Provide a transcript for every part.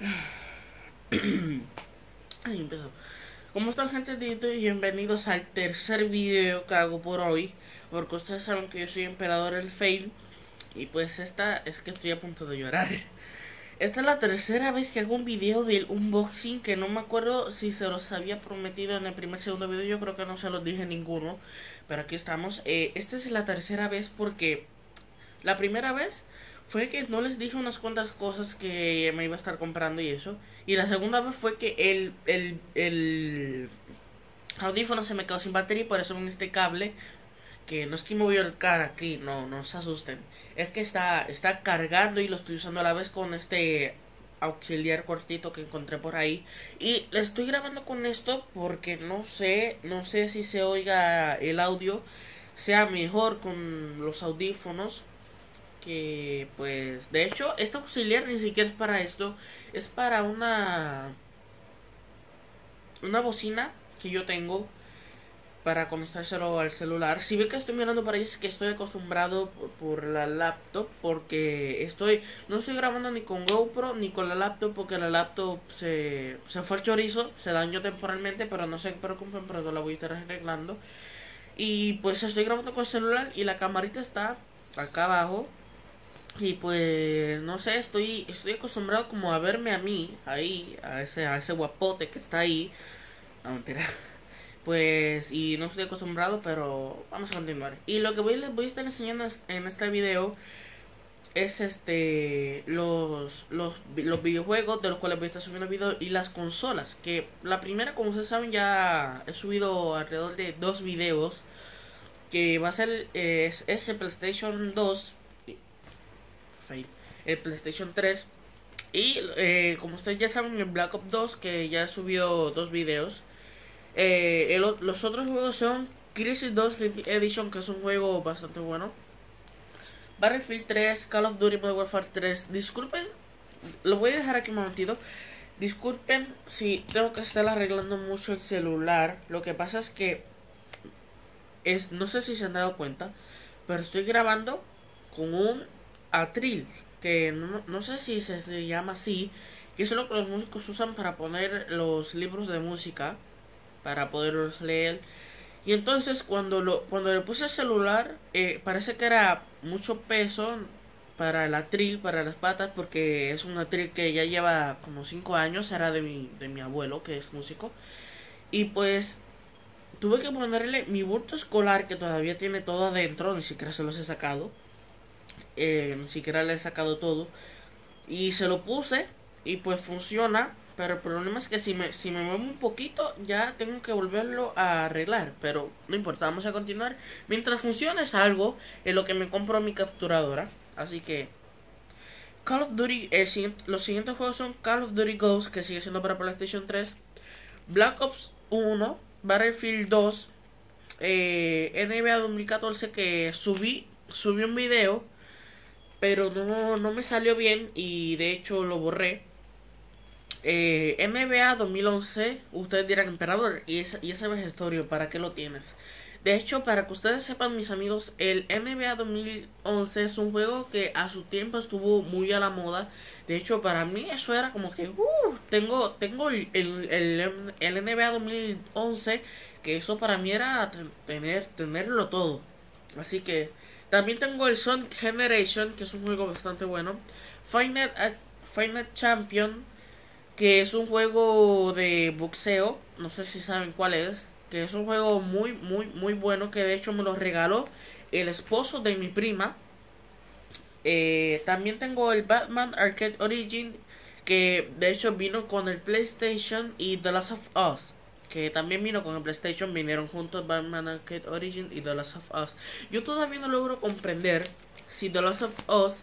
Ahí empezó. ¿Cómo están gente de YouTube? Bienvenidos al tercer video que hago por hoy. Porque ustedes saben que yo soy emperador del fail. Y pues esta es que estoy a punto de llorar. Esta es la tercera vez que hago un video del unboxing que no me acuerdo si se los había prometido en el primer segundo video. Yo creo que no se los dije ninguno. Pero aquí estamos. Eh, esta es la tercera vez porque la primera vez fue que no les dije unas cuantas cosas que me iba a estar comprando y eso. Y la segunda vez fue que el, el, el audífono se me quedó sin batería y por eso en este cable que no es que me voy a ahorcar aquí, no, no se asusten. Es que está, está cargando y lo estoy usando a la vez con este auxiliar cortito que encontré por ahí. Y le estoy grabando con esto porque no sé, no sé si se oiga el audio sea mejor con los audífonos que pues de hecho este auxiliar ni siquiera es para esto es para una una bocina que yo tengo para conectárselo al celular. Si ven que estoy mirando para ahí es que estoy acostumbrado por, la laptop porque estoy no estoy grabando ni con GoPro ni con la laptop porque la laptop se, se fue al chorizo se dañó temporalmente pero no se preocupen pero la voy a estar arreglando. Y pues estoy grabando con el celular y la camarita está acá abajo y pues, no sé, estoy, estoy acostumbrado como a verme a mí, ahí, a ese, a ese guapote que está ahí. No, mentira. Pues, y no estoy acostumbrado, pero vamos a continuar. Y lo que voy, les voy a estar enseñando en este video es este los, los, los videojuegos de los cuales voy a estar subiendo videos y las consolas. Que la primera, como ustedes saben, ya he subido alrededor de dos videos. Que va a ser es, ese PlayStation 2 el PlayStation 3 y eh, como ustedes ya saben el Black Ops 2 que ya he subido dos videos. Eh, los otros juegos son Crisis 2 Edition que es un juego bastante bueno. Battlefield 3 Call of Duty Modern Warfare 3 disculpen lo voy a dejar aquí un momentito. Disculpen si tengo que estar arreglando mucho el celular. Lo que pasa es que es no sé si se han dado cuenta pero estoy grabando con un atril, que no, sé si se, llama así, que es lo que los músicos usan para poner los libros de música, para poderlos leer. Y entonces cuando lo cuando le puse el celular, eh, parece que era mucho peso para el atril, para las patas, porque es un atril que ya lleva como 5 años, era de mi, de mi abuelo, que es músico. Y pues tuve que ponerle mi bulto escolar, que todavía tiene todo adentro, ni siquiera se los he sacado eh, ni siquiera le he sacado todo. Y se lo puse y pues funciona. Pero el problema es que si me, si me muevo un poquito ya tengo que volverlo a arreglar. Pero no importa, vamos a continuar. Mientras funcione es algo en lo que me compro mi capturadora. Así que Call of Duty, los siguientes juegos son Call of Duty Ghost, que sigue siendo para PlayStation 3, Black Ops 1, Battlefield 2, eh, NBA 2014 que subí, subí un video pero no, no me salió bien y de hecho lo borré. Eh, NBA 2011, ustedes dirán, emperador, y esa, y ese ¿para qué lo tienes? De hecho, para que ustedes sepan, mis amigos, el NBA 2011 es un juego que a su tiempo estuvo muy a la moda. De hecho, para mí eso era como que, uh, tengo, tengo el, el, el NBA 2011, que eso para mí era tener, tenerlo todo. Así que también tengo el Sonic Generation, que es un juego bastante bueno. Final, Final Champion, que es un juego de boxeo. No sé si saben cuál es. Que es un juego muy, muy, muy bueno. Que de hecho me lo regaló el esposo de mi prima. Eh, también tengo el Batman Arcade Origin. Que de hecho vino con el PlayStation y The Last of Us que también vino con el PlayStation, vinieron juntos Batman Arcade Origin y The Last of Us. Yo todavía no logro comprender si The Last of Us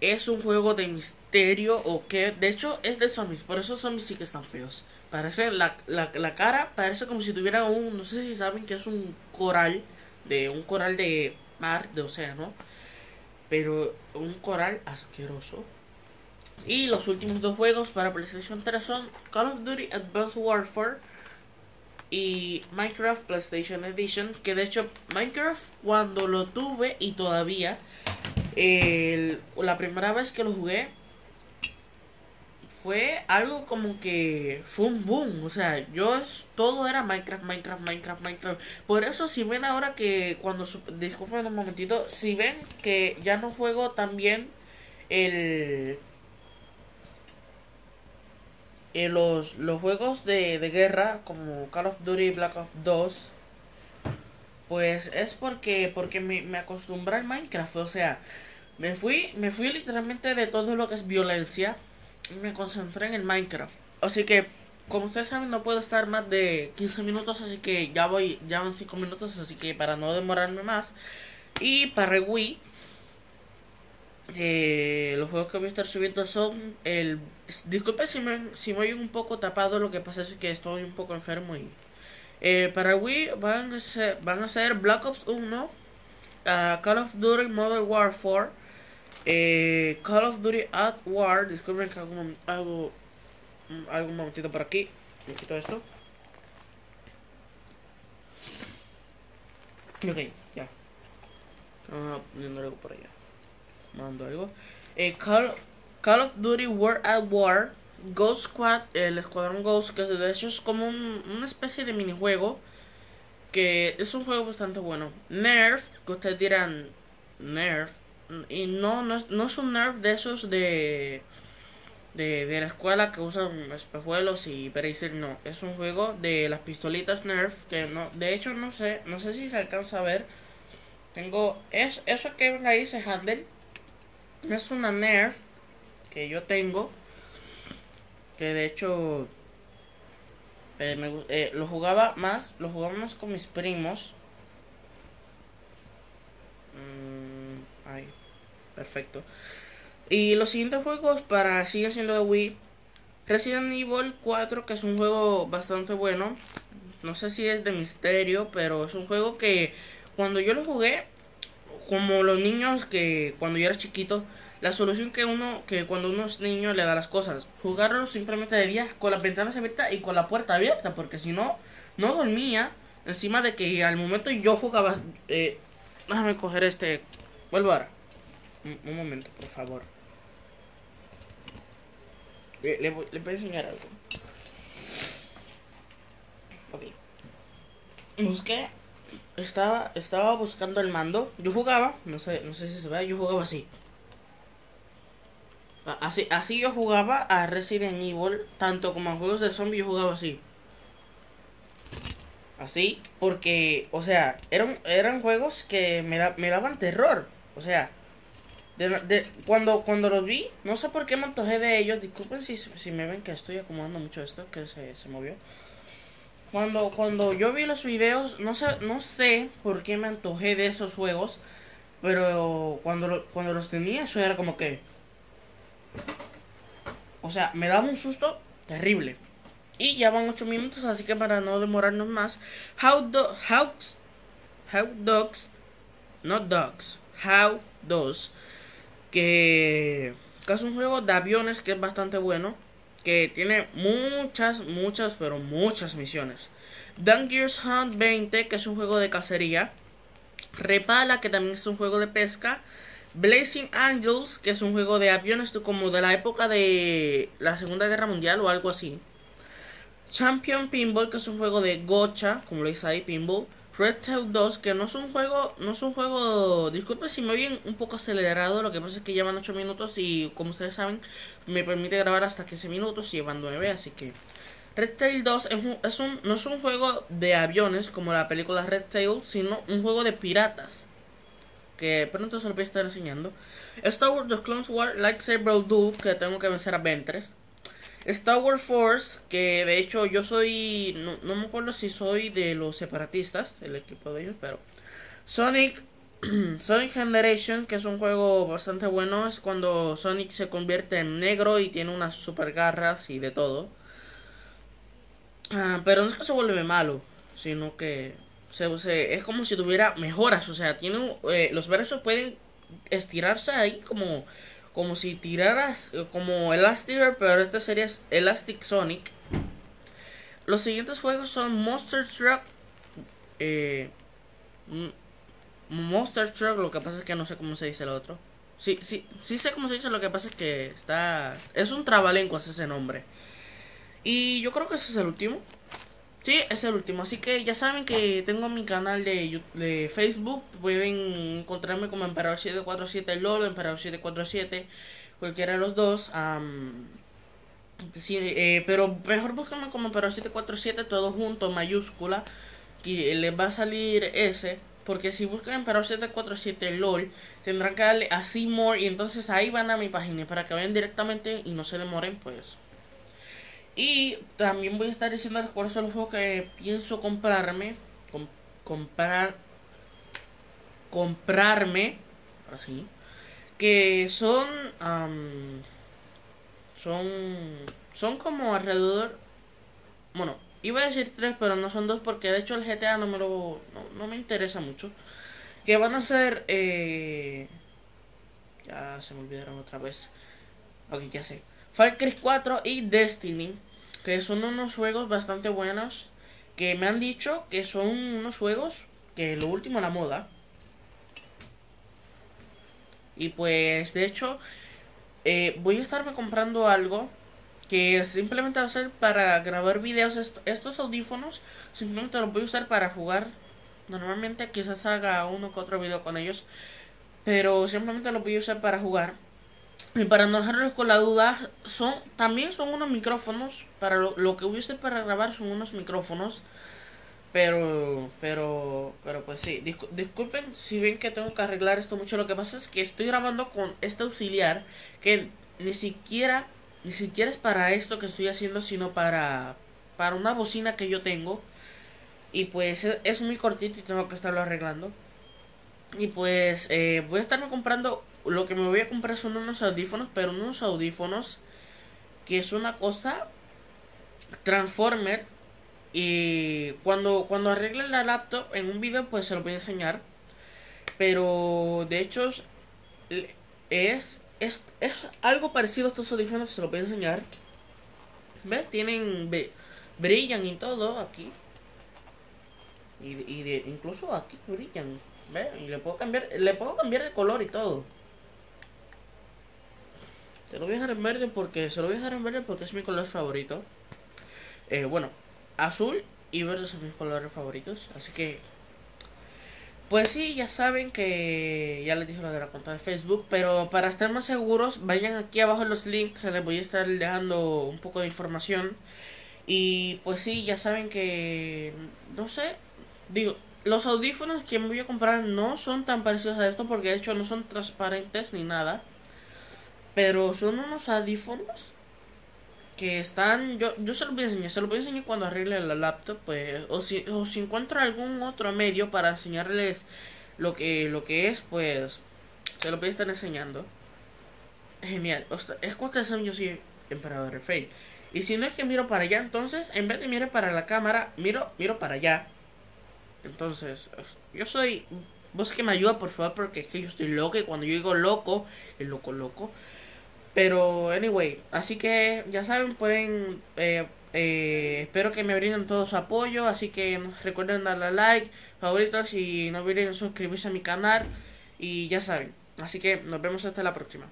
es un juego de misterio o qué. De hecho, es de zombies, por eso zombies sí que están feos. Parece la, la, la cara, parece como si tuviera un, no sé si saben que es un coral, de un coral de mar, de océano, pero un coral asqueroso. Y los últimos dos juegos para PlayStation 3 son Call of Duty Advanced Warfare y Minecraft PlayStation Edition, que de hecho Minecraft cuando lo tuve y todavía, la primera vez que lo jugué fue algo como que fue un boom. O sea, yo todo era Minecraft, Minecraft, Minecraft, Minecraft. Por eso si ven ahora que cuando, disculpen un momentito, si ven que ya no juego también el... Los, los juegos de, de guerra como Call of Duty Black Ops 2 pues es porque porque me, me acostumbré al Minecraft o sea me fui me fui literalmente de todo lo que es violencia me concentré en el Minecraft. Así que, como ustedes saben, no puedo estar más de 15 minutos, así que ya voy, ya van 5 minutos, así que para no demorarme más. Y para Wii, eh, los juegos que voy a estar subiendo son el... Disculpe si me, si voy un poco tapado, lo que pasa es que estoy un poco enfermo y... Eh, para Wii van a, ser, van a ser Black Ops 1, ah, Call of Duty Modern Warfare, eh, Call of Duty at War. Disculpen que hago, algo algún momentito por aquí. Me quito esto. Ok, ya. Estamos poniendo algo por allá. Mando algo. Eh, Call, Call of Duty War at War. Ghost Squad, el Escuadrón Ghost, que de hecho es como un, una especie de minijuego. Que es un juego bastante bueno. Nerf, que ustedes dirán, Nerf, y no, no es, no es un nerf de esos de, de, de la escuela que usan espejuelos y decir no. Es un juego de las pistolitas nerf que no, de hecho no sé, no sé si se alcanza a ver. Tengo, es, eso que ven ahí se handle. Es una nerf que yo tengo. Que de hecho eh, me, eh, lo jugaba más, lo con mis primos. Perfecto. Y los siguientes juegos para siguen siendo de Wii. Resident Evil 4, que es un juego bastante bueno. No sé si es de misterio, pero es un juego que cuando yo lo jugué, como los niños que cuando yo era chiquito, la solución que uno, que cuando uno es niño le da las cosas, jugarlo simplemente de día con las ventanas abiertas y con la puerta abierta, porque si no, no dormía. Encima de que al momento yo jugaba, eh, déjame coger este, vuelvo ahora. Un, momento, por favor. Le, le, voy, a enseñar algo. Ok. Busqué. Estaba, estaba buscando el mando. Yo jugaba, no sé, no sé si se ve, yo jugaba así. Así, así yo jugaba a Resident Evil, tanto como a juegos de zombies yo jugaba así. Así, porque, o sea, eran, eran juegos que me, da, me daban terror. O sea, de, cuando, cuando los vi, no sé por qué me antojé de ellos. Disculpen si, si me ven que estoy acomodando mucho esto, que se, se movió. Cuando, cuando yo vi los videos, no sé, no sé por qué me antojé de esos juegos. Pero cuando, cuando los tenía, eso era como que. O sea, me daba un susto terrible. Y ya van 8 minutos, así que para no demorarnos más. How, do, how, dogs, not dogs, how does que, es un juego de aviones que es bastante bueno, que tiene muchas, muchas, pero muchas misiones. Gears Hunt 20, que es un juego de cacería. Repala, que también es un juego de pesca. Blazing Angels, que es un juego de aviones como de la época de la Segunda Guerra Mundial o algo así. Champion Pinball, que es un juego de gocha, como lo dice ahí, pinball. Red Tail 2, que no es un juego, no es un juego, disculpe si me voy un poco acelerado, lo que pasa es que llevan 8 minutos y como ustedes saben, me permite grabar hasta 15 minutos y llevan 9, así que... Red Tail 2 es un, no es un juego de aviones como la película Red Tail, sino un juego de piratas. Que pronto se lo voy a estar enseñando. Star Wars The Clone War Lightsaber Duel, que tengo que vencer a Ventress. Star Wars Force, que de hecho yo soy, no, me acuerdo si soy de los separatistas, el equipo de ellos, pero Sonic, Sonic Generation, que es un juego bastante bueno, es cuando Sonic se convierte en negro y tiene unas super garras y de todo. Ah, pero no es que se vuelve malo, sino que se, es como si tuviera mejoras, o sea, tiene eh, los versos pueden estirarse ahí como como si tiraras eh, como Elastic, pero este sería Elastic Sonic. Los siguientes juegos son Monster Truck. Eh, Monster Truck, lo que pasa es que no sé cómo se dice el otro. Sí, sí, sí sé cómo se dice, lo que pasa es que está... Es un trabalenguas ese nombre. Y yo creo que ese es el último. Sí, es el último. Así que ya saben que tengo mi canal de, de Facebook. Pueden encontrarme como Emperador747 LOL, Emperador747, cualquiera de los dos. sí, eh, pero mejor búsquenme como Emperador747 todo junto, mayúscula. Que les va a salir ese. Porque si buscan Emperador 747 LOL, tendrán que darle a See More y entonces ahí van a mi página para que vayan directamente y no se demoren, pues. Y también voy a estar diciendo cuáles son los juegos que pienso comprarme. comprar. Comprarme. Así. Que son. son. Son como alrededor. Bueno, Iba a decir tres, pero no son dos porque de hecho el GTA no me lo no, me interesa mucho. Que van a ser eh, ya se me olvidaron otra vez. Ok, ya sé. Far Cry 4 y Destiny, que son unos juegos bastante buenos que me han dicho que son unos juegos que lo último la moda. Y pues de hecho eh, voy a estarme comprando algo que simplemente va a ser para grabar videos. estos audífonos simplemente los voy a usar para jugar. Normalmente quizás haga uno que otro video con ellos. Pero simplemente los voy a usar para jugar. Y para no dejarles con la duda, son también son unos micrófonos. Para lo, que voy a usar para grabar son unos micrófonos. Pero, pero, pero pues sí, disculpen si ven que tengo que arreglar esto mucho. Lo que pasa es que estoy grabando con este auxiliar que ni siquiera ni siquiera es para esto que estoy haciendo, sino para, para una bocina que yo tengo. Y pues es, muy cortito y tengo que estarlo arreglando. Y pues eh, voy a estarme comprando, lo que me voy a comprar son unos audífonos, pero unos audífonos que es una cosa Transformer. Y cuando, cuando arregle la laptop en un video pues se lo voy a enseñar. Pero de hecho es es, es algo parecido a estos audífonos, se lo voy a enseñar. ¿Ves? Tienen. brillan y todo aquí. Y, y de, incluso aquí brillan. ¿Ves? Y le puedo cambiar. Le puedo cambiar de color y todo. Te lo voy a dejar en verde porque. Se lo voy a dejar en verde porque es mi color favorito. Eh, bueno, azul y verde son mis colores favoritos. Así que pues sí, ya saben que ya les dije lo de la cuenta de Facebook, pero para estar más seguros, vayan aquí abajo en los links, se les voy a estar dejando un poco de información. Y pues sí, ya saben que, no sé, digo, los audífonos que me voy a comprar no son tan parecidos a esto porque de hecho no son transparentes ni nada. Pero son unos audífonos que están yo yo se los voy a enseñar se los voy a enseñar cuando arregle la laptop pues o si o si encuentro algún otro medio para enseñarles lo que lo que es pues se los voy a estar enseñando. Genial es cuando yo soy emperador fail y si no es que miro para allá entonces en vez de mirar para la cámara miro miro para allá. Entonces yo soy vos que me ayuda por favor porque es que yo estoy loco y cuando yo digo loco el loco loco pero, anyway, así que ya saben, pueden. Eh, eh, espero que me brinden todo su apoyo. Así que recuerden darle like, favoritos y no olviden suscribirse a mi canal. Y ya saben. Así que nos vemos hasta la próxima.